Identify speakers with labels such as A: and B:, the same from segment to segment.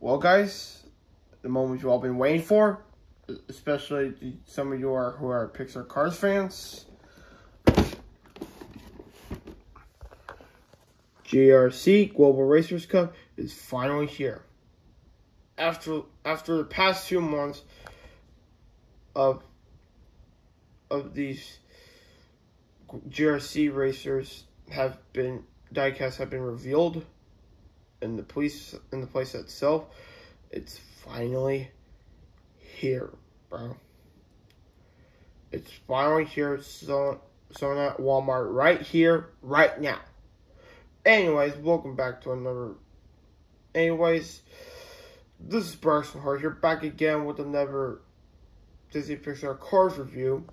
A: Well, guys, the moment you've all been waiting for, especially some of you are who are Pixar Cars fans. GRC Global Racers Cup is finally here. After after the past few months of of these GRC racers have been diecasts have been revealed in the police in the place itself. It's finally here, bro. It's finally here, so so at Walmart right here, right now. Anyways, welcome back to another. Anyways, this is Braxton Hart here, back again with another Disney Pixar Cars review.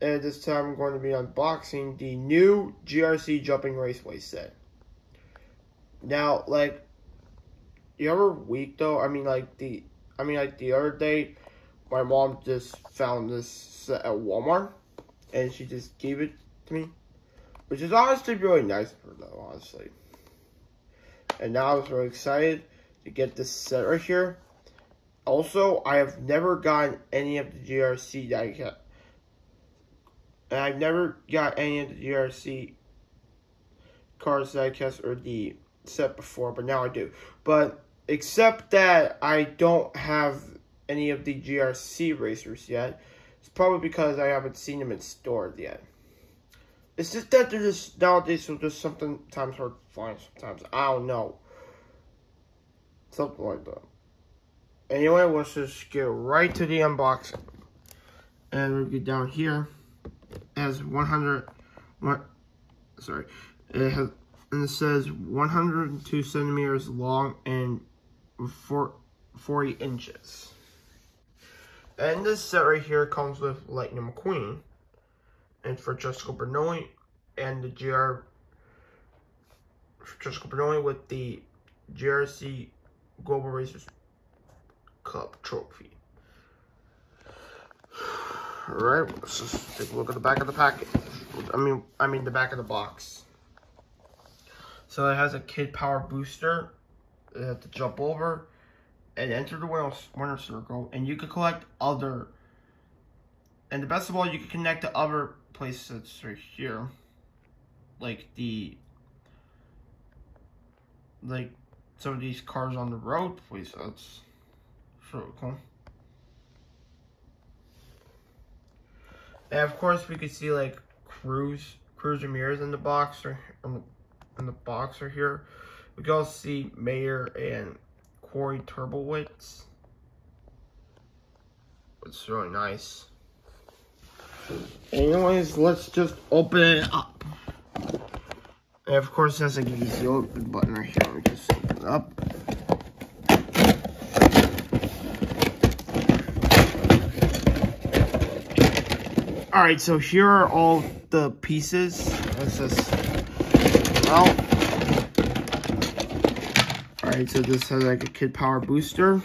A: And this time I'm going to be unboxing the new GRC Jumping Raceway set. Now, like, the other week though, I mean, like the, I mean, like the other day, my mom just found this set at Walmart, and she just gave it to me, which is honestly really nice her though, honestly. And now I was really excited to get this set right here. Also, I have never gotten any of the GRC that I got. And I've never got any of the GRC cars that I cast or the set before, but now I do. But except that I don't have any of the GRC racers yet. It's probably because I haven't seen them in stores yet. It's just that they're just nowadays so just sometimes hard to find sometimes. I don't know. Something like that. Anyway, let's just get right to the unboxing. And we'll get down here. It has 100, what, sorry, it has, and it says 102 centimeters long and four, 40 inches. And this set right here comes with Lightning McQueen, and for Jessica Bernoulli, and the GR, Jessica Bernoulli with the GRC Global Racers Cup trophy. Alright, let's just take a look at the back of the package. I mean, I mean the back of the box. So it has a kid power booster. You have to jump over and enter the winner circle. And you can collect other. And the best of all, you can connect to other places right here. Like the. Like some of these cars on the road. That's really cool. And of course, we could see like cruise, Cruz Ramirez in the box or in the, in the box right here. We can also see Mayer and Corey Turbowitz. It's really nice. Anyways, let's just open it up. And of course, it has like an easy open button right here. We just open it up. All right, so here are all the pieces. Let's just, well, all right, so this has like a kid power booster.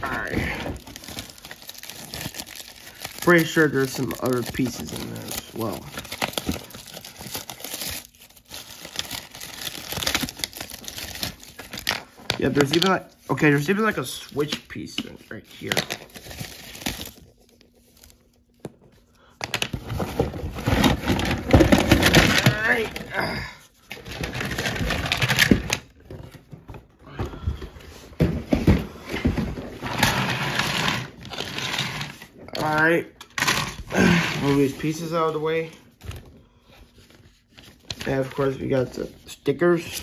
A: All right. Pretty sure there's some other pieces in there as well. Yeah, there's even like, okay, there's even like a switch piece right here. Alright. Alright. Move these pieces out of the way. And of course we got the stickers.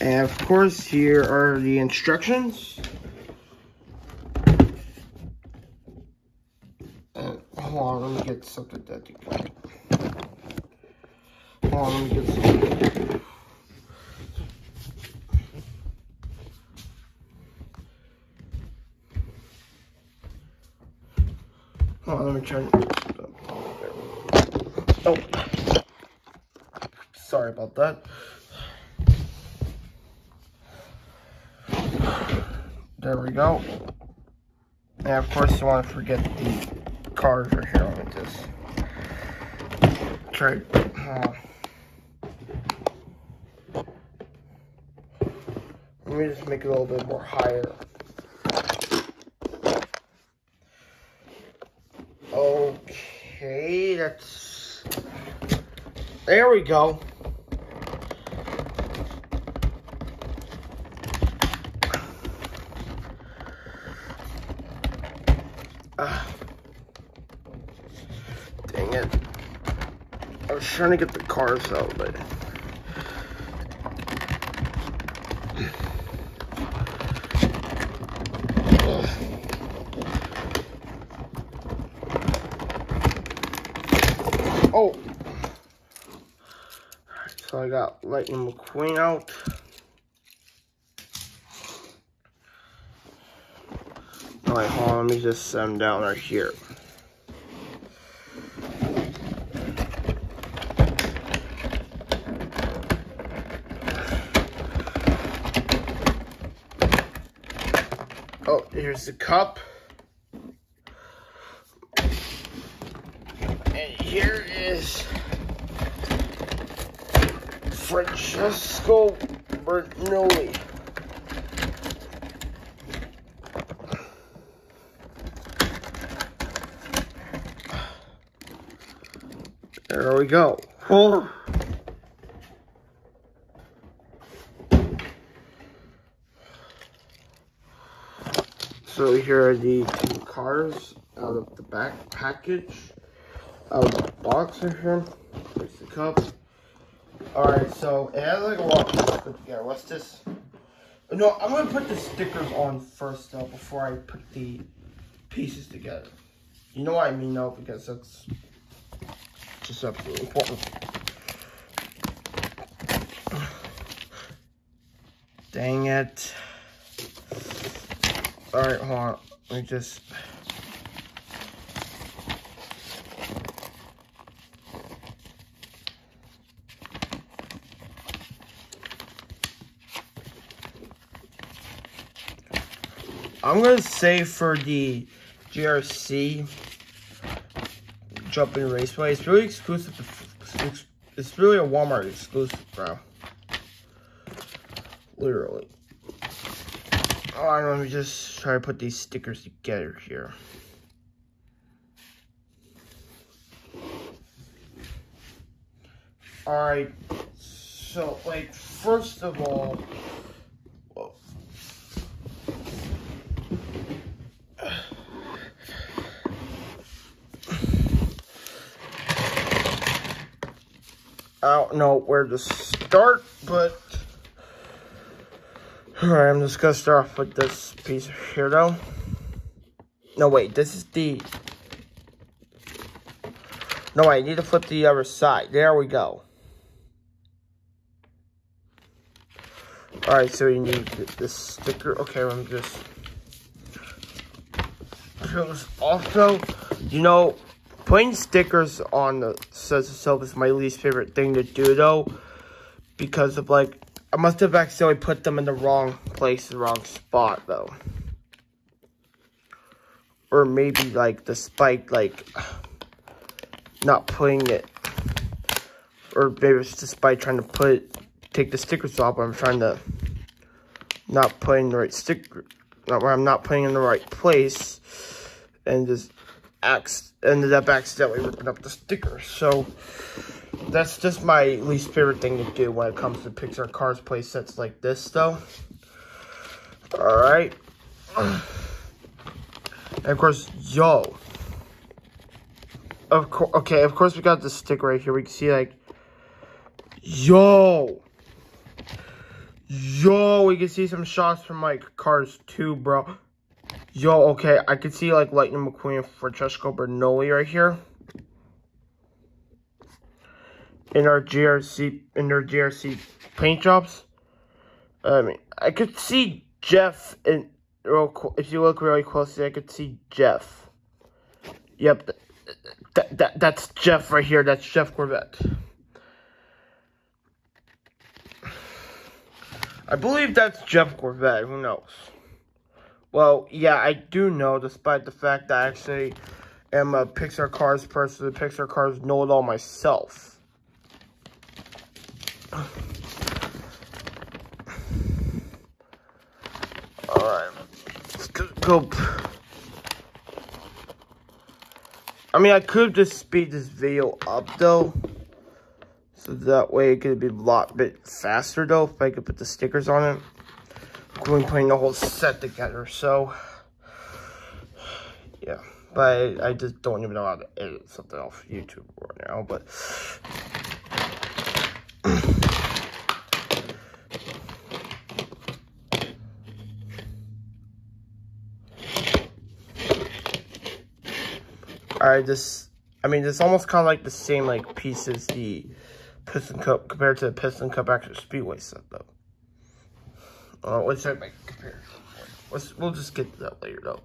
A: And of course, here are the instructions. And hold on, let me get something that. Hold on, let me get something. Hold on, let me turn. Oh, sorry that. There we go. And of course, you want to forget the cars right here. Me just try. Uh, let me just make it a little bit more higher. Okay, that's. There we go. Uh, dang it. I was trying to get the cars out, but... Oh! So I got Lightning McQueen out. Alright, hold on, let me just set them down right here. Oh, here's the cup. And here is Francesco Bernoulli. There we go. Oh. So here are the two cars out of the back package. Out of the box here. There's the cup. Alright, so it has like a lot put together. What's this? No, I'm gonna put the stickers on first though before I put the pieces together. You know what I mean though, because that's just absolutely important. Dang it. Alright, hold on. Let me just... I'm gonna say for the GRC Jumping Raceway, it's really exclusive. It's really a Walmart exclusive, bro. Literally. Alright, let me just try to put these stickers together here. Alright, so, like, first of all, I don't know where to start, but alright, I'm just gonna start off with this piece here though. No, wait, this is the no, wait, I need to flip the other side. There we go. Alright, so you need this sticker. Okay, me just also, you know, Putting stickers on the says itself is my least favorite thing to do though. Because of like, I must have accidentally put them in the wrong place, the wrong spot though. Or maybe like despite like not putting it. Or maybe it's despite trying to put, take the stickers off, I'm trying to not putting the right sticker, not where I'm not putting in the right place. And just ended up accidentally ripping up the sticker. So that's just my least favorite thing to do when it comes to Pixar Cars play sets like this, though. Alright. And of course, yo. Of course, okay, of course we got the sticker right here. We can see, like, yo. Yo, we can see some shots from, like, Cars 2, bro. Yo, okay, I can see like Lightning McQueen and Francesco Bernoulli right here. In our GRC, in our GRC paint jobs. I mean, I could see Jeff in real. If you look really closely, I could see Jeff. Yep, that, that that's Jeff right here. That's Jeff Gorvette. I believe that's Jeff Gorvette. Who knows? Well, yeah, I do know, despite the fact that I actually am a Pixar Cars person. The Pixar Cars know it all myself. Alright. Let's go. I mean, I could just speed this video up, though. So that way it could be a lot bit faster, though, if I could put the stickers on it. Going putting the whole set together, so... Yeah. But I, I, just don't even know how to edit something off YouTube right now, but... Alright, this, I mean, it's almost kind of like the same, like, piece as the Piston Cup, compared to the Piston Cup Extra Speedway set, though. Uh, what's that make compare? Let's, we'll just get to that later, though.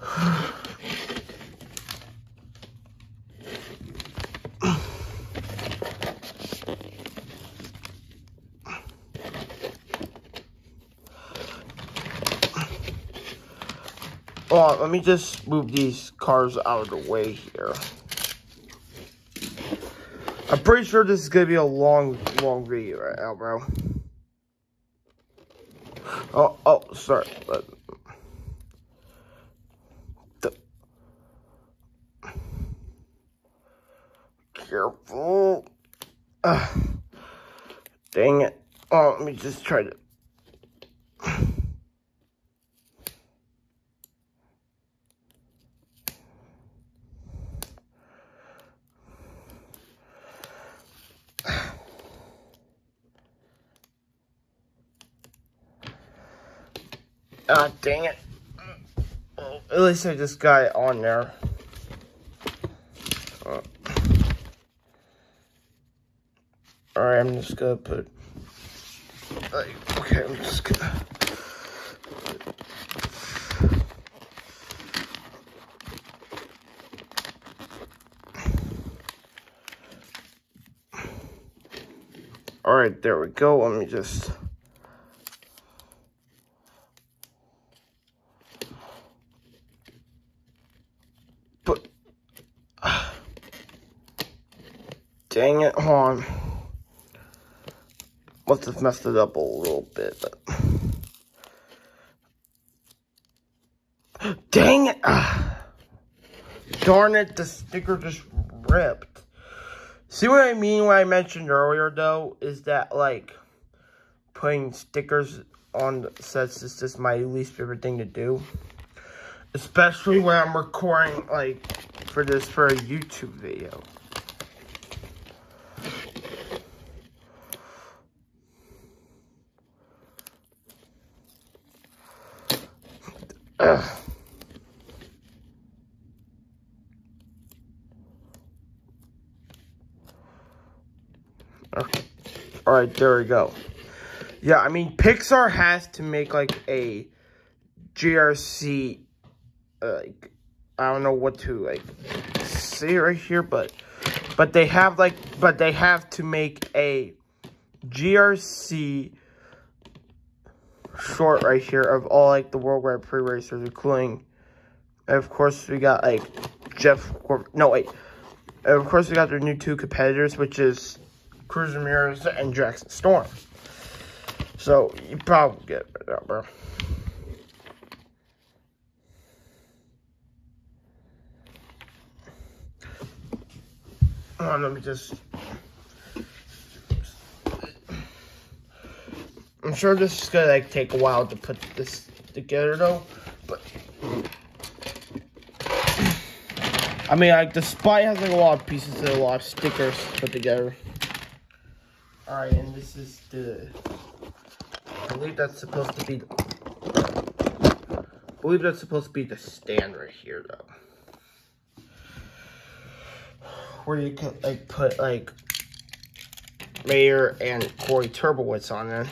A: Well, let me just move these cars out of the way here. I'm pretty sure this is going to be a long, long video right now, bro. Oh, oh, sorry. Careful. Uh, dang it. Oh, let me just try to... Ah, dang it. Well, at least I just got it on there. Uh, Alright, I'm just gonna put okay, I'm just gonna Alright, there we go. Let me just Dang it, hold on. Have messed it up a little bit, but... Dang it! Darn it, the sticker just ripped. See what I mean when I mentioned earlier, though? Is that, like, putting stickers on sets is just my least favorite thing to do. Especially when I'm recording, like, for this, for a YouTube video. Ugh. Okay. All right, there we go. Yeah, I mean, Pixar has to make, like, a GRC, uh, like, I don't know what to, like, say right here, but, but they have, like, but they have to make a GRC short right here of all like the World Grand Prix racers, including, of course, we got like Jeff. No, wait. of course, we got their new two competitors, which is Cruz Ramirez and Jackson Storm. So you probably get out, bro. On, let me just I'm sure this is gonna like take a while to put this together though, but I mean like the spy has like a lot of pieces and a lot of stickers to put together. Alright, and this is the I believe that's supposed to be the, I believe that's supposed to be the stand right here though. Where you can like put like Mayor and Corey Turbowitz on there.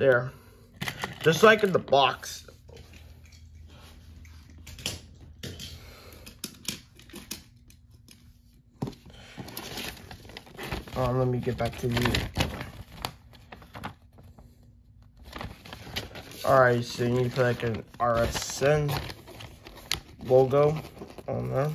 A: There. Just like in the box. Um, let me get back to you. Alright, so you need to put like an RSN logo on there.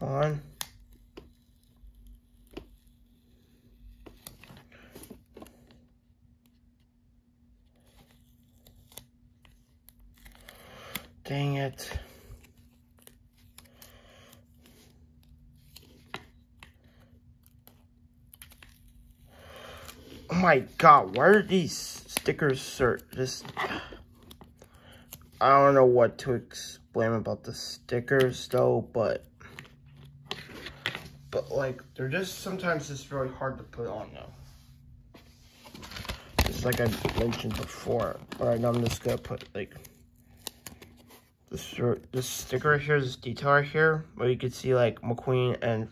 A: on. Dang it. Oh my god, why are these stickers sir just I don't know what to explain about the stickers though, but but like they're just sometimes just really hard to put on though. Just like I mentioned before. Alright, now I'm just gonna put like this this sticker right here, this detail right here, where you can see like McQueen and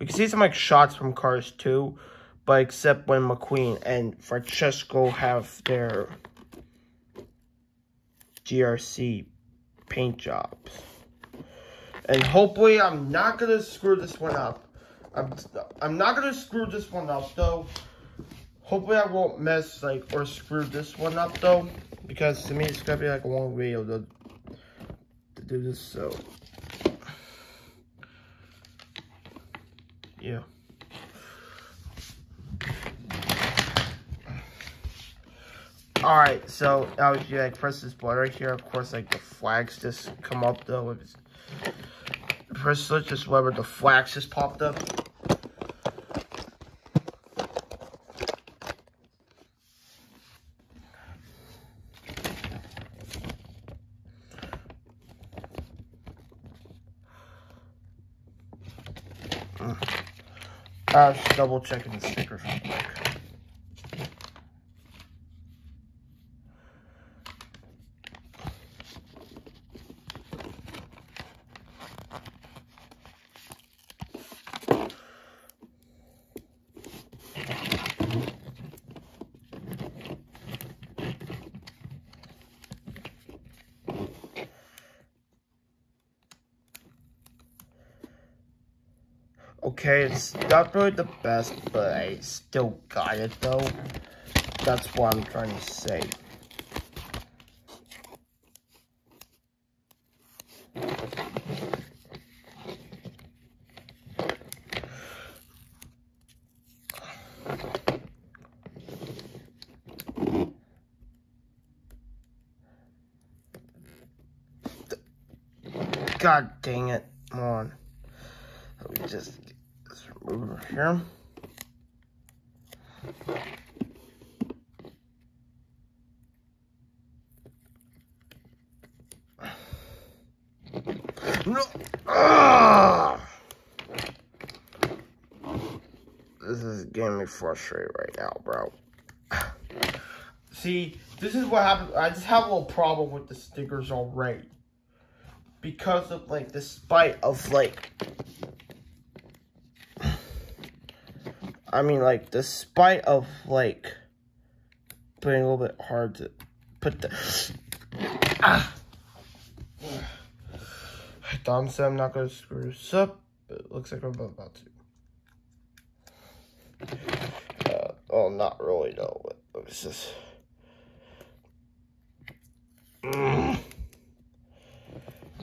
A: we can see some like shots from Cars 2, but except when McQueen and Francesco have their GRC paint jobs. And hopefully I'm not gonna screw this one up. I'm, I'm not gonna screw this one up though. Hopefully I won't mess like or screw this one up though. Because to me it's gonna be like a long video to, to do this so yeah. Alright, so if you like press this button right here, of course like the flags just come up though. Press switch just wherever the flags just popped up. Mm. I was just double checking the stickers. Okay, it's not really the best, but I still got it though. That's what I'm trying to say. God dang it. Come on. Let me just over here. No. Ah! This is getting me frustrated right now, bro. See, this is what happened. I just have a little problem with the stickers already. Because of, like, the spite of, like, I mean, like, despite of, like, putting a little bit hard to put the... Ah! Don said I'm not going to screw this up, but it looks like I'm about to. Uh, well, not really, though, but it's just...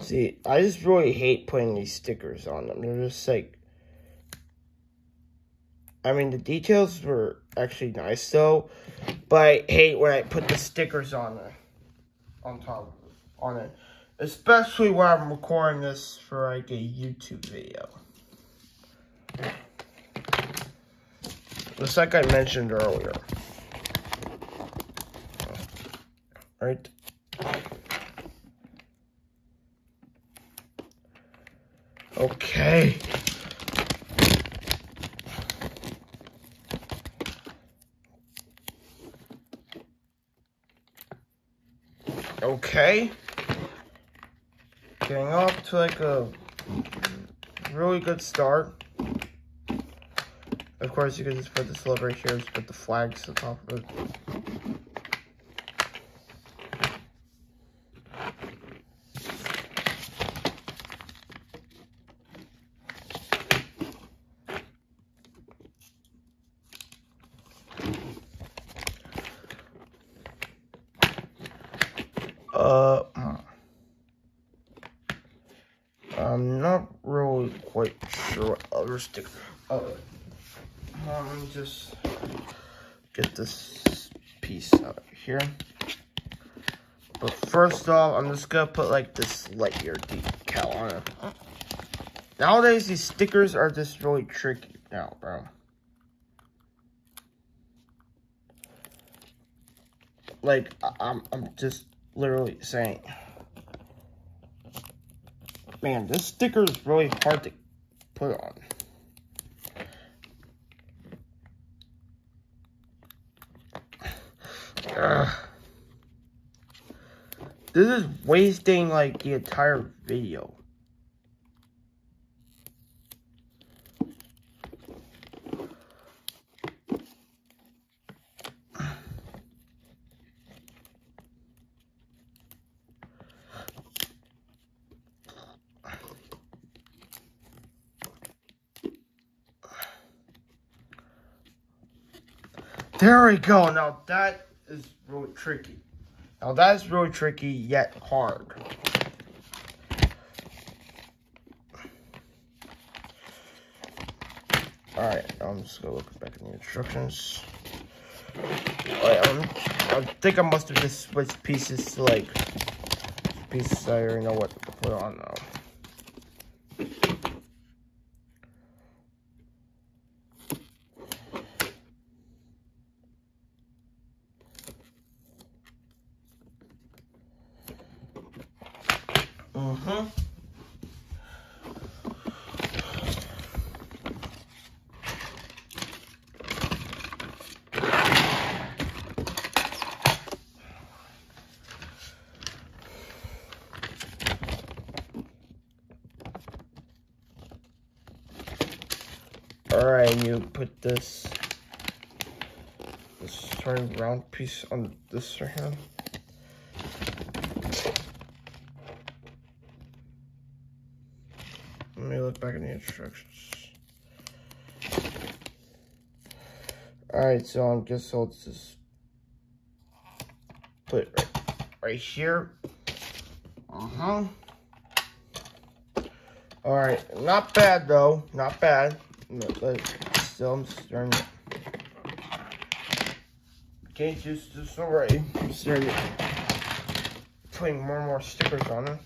A: See, I just really hate putting these stickers on them. They're just, like, I mean, the details were actually nice, though. But I hate when I put the stickers on it. On top on it. Especially when I'm recording this for, like, a YouTube video. Just like I mentioned earlier. Right? Okay. Okay. Getting off to like a really good start. Of course, you can just put the right here, just put the flags on top of it. Uh, I'm not really quite sure what other sticker. Oh, let me just get this piece out of here. But first off, I'm just gonna put like this Lightyear decal on it. Nowadays, these stickers are just really tricky now, bro. Like, I'm, I'm just literally saying. Man, this sticker is really hard to put on. Ugh. This is wasting like the entire video. There we go. Now that is really tricky. Now that is really tricky yet hard. Alright, I'm just gonna look back in the instructions. Alright, um, I think I must have just switched pieces to like pieces I already know what to put on now. Mm-hmm. Alright, you put this this turn round piece on this right here. Let me look back in the instructions. Alright, so I'm guess I'll just put it right, right here. Uh-huh. Alright, not bad though, not bad. But still, I'm starting to Can't this already. I'm starting putting more and more stickers on it.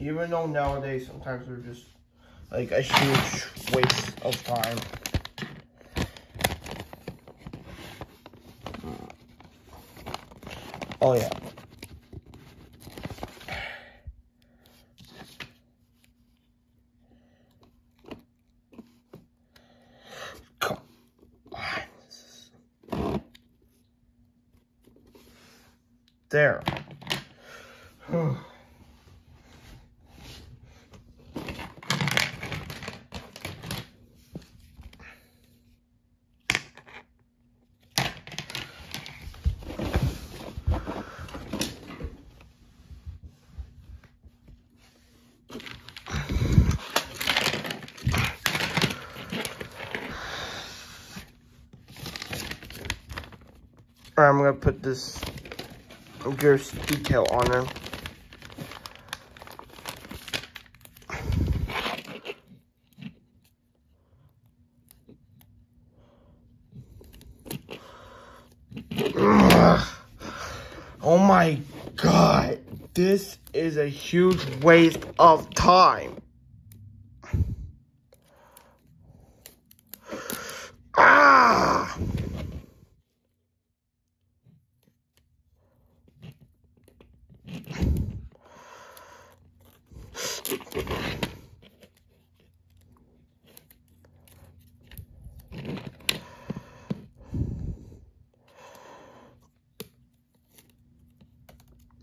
A: Even though nowadays sometimes they're just like a huge waste of time. Oh yeah. There. I'm gonna put this gears detail on there. Oh my god, this is a huge waste of time. Ah!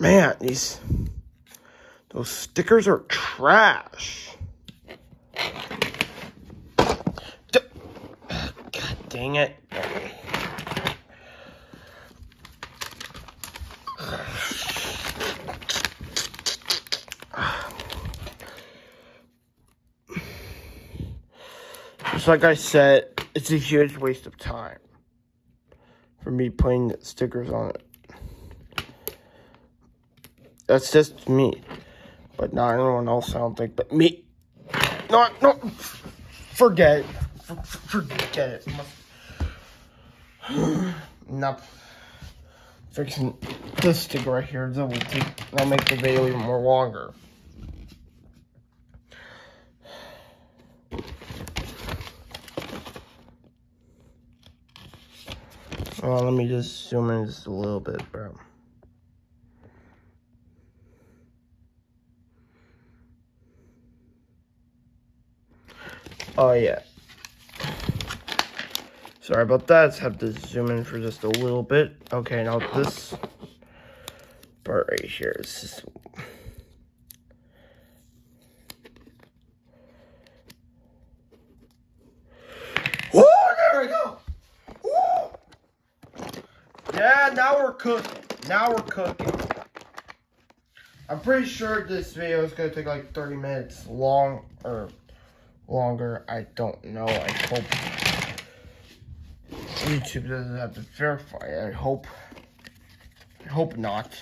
A: Man, these those stickers are trash. God dang it. Just like I said, it's a huge waste of time for me putting stickers on it. That's just me. But not anyone else, I don't think, but me. No, no, forget it. Forget it. Not fixing this stick right here. That will take, that'll make the video even more longer. Well, let me just zoom in just a little bit, bro. Oh, yeah. Sorry about that. Have to zoom in for just a little bit. Okay, now this part right here is just... There we go! Yeah, now we're cooking. Now we're cooking. I'm pretty sure this video is going to take like 30 minutes long or longer. I don't know. I hope YouTube doesn't have to verify. I hope. I hope not.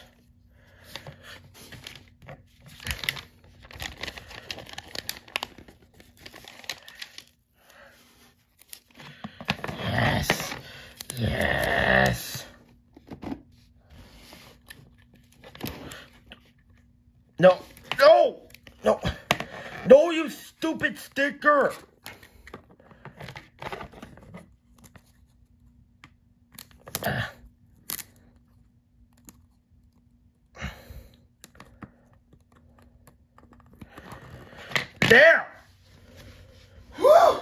A: Yes. Yes. No. No. No. No, you stupid sticker. There. Whew.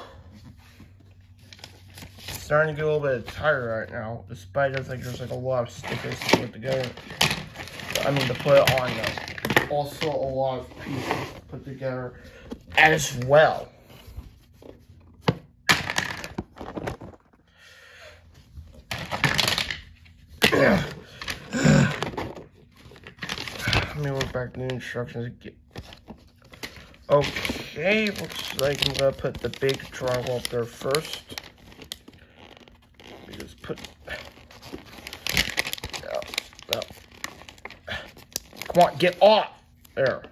A: Starting to get a little bit tired right now, despite I think there's like a lot of stickers to put together. I mean, to put on. Also, a lot of pieces to put together as well. Let me look back to the instructions again. Okay, looks like I'm gonna put the big triangle up there first. Just put. No, no. Come on, get off! There.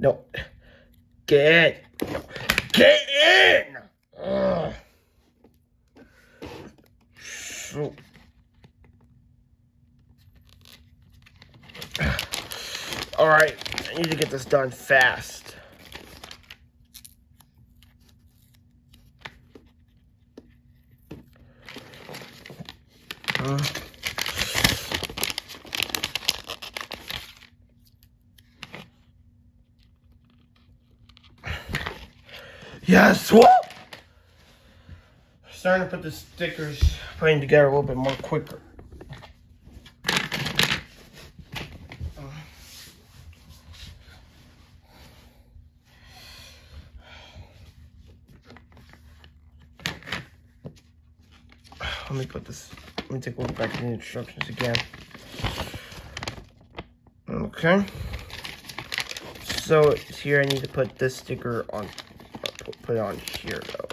A: No. Get in! Ugh. So. Alright, I done fast. Uh. Yes, whoop! Starting to put the stickers, putting together a little bit more quicker. Let me put this, let me take a look back at the instructions again. Okay. So it's here I need to put this sticker on, put it on here though.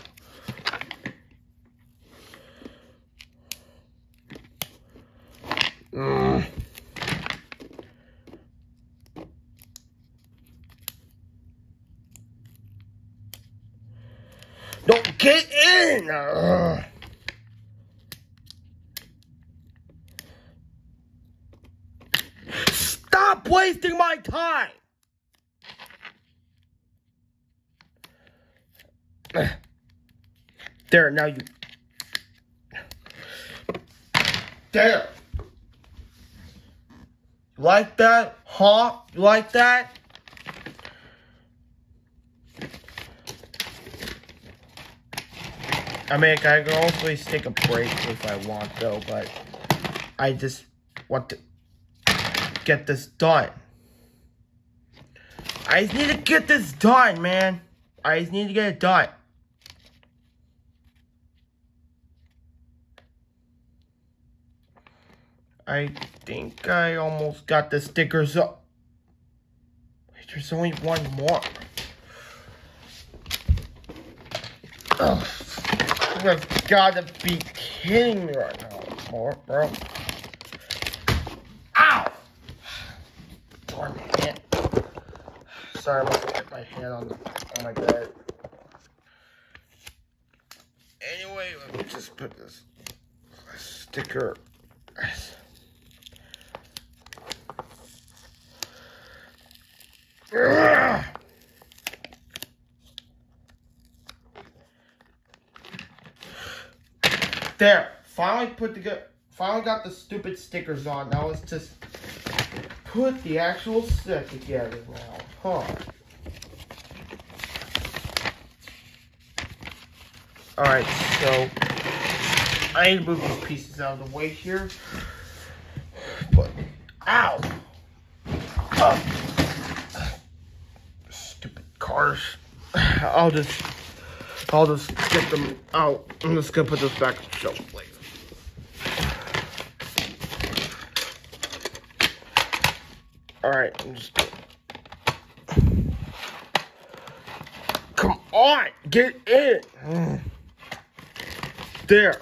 A: now you... There. Like that? Huh? You like that? I mean, I can always take a break if I want, though, but I just want to get this done. I just need to get this done, man. I just need to get it done. I think I almost got the stickers up. Wait, there's only one more. Ugh. You've gotta be kidding me right now, bro. Ow! Darn it. Sorry, I'm gonna hit my hand on, the, on my bed. Anyway, let me just put this sticker. There. Finally put the finally got the stupid stickers on. Now let's just put the actual set together now. Huh. Alright, so I need to move these pieces out of the way here. But ow! Oh. I'll just I'll just get them out. I'm just gonna put this back on the shelf later. Alright, I'm just Come on, get in. There.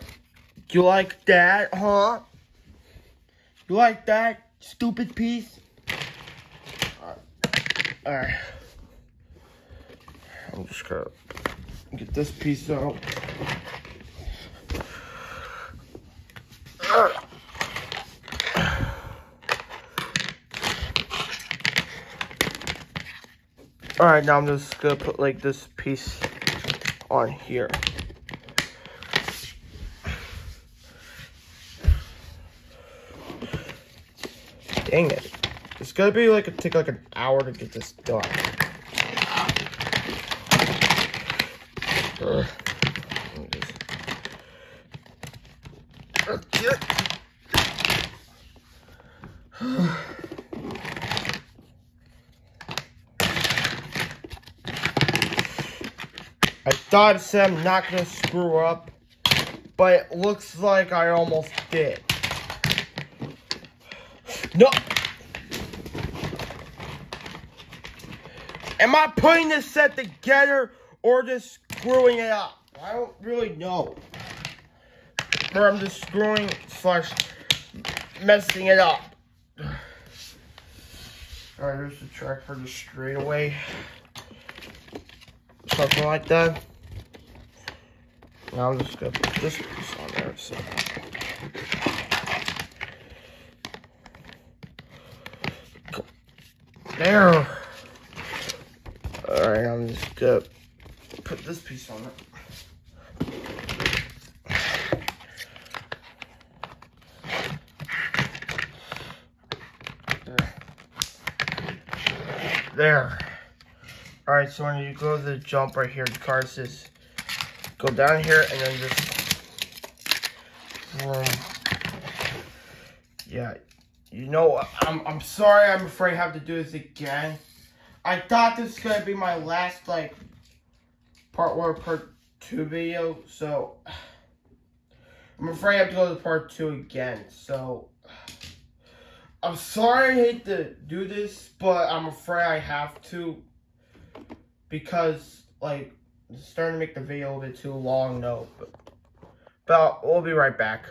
A: You like that, huh? You like that, stupid piece? Alright. Alright. I'm just gonna get this piece out. Alright, now I'm just gonna put like this piece on here. Dang it. It's gonna be like, take like an hour to get this done. I thought it said I'm not gonna screw up, but it looks like I almost did. No! Am I putting this set together or just screwing it up. I don't really know. Or I'm just screwing slash messing it up. Alright, there's the track for the straightaway. Something like that. Now I'm just gonna put this piece on there. So. There. Alright, I'm just gonna put this piece on it. There. Alright, so when you go to the jump right here, the car says go down here and then just um, yeah. You know, I'm I'm sorry I'm afraid I have to do this again. I thought this was gonna be my last like part one part two video, so I'm afraid I have to go to part two again, so I'm sorry I hate to do this, but I'm afraid I have to because like it's starting to make the video a bit too long, no, but, but we'll be right back.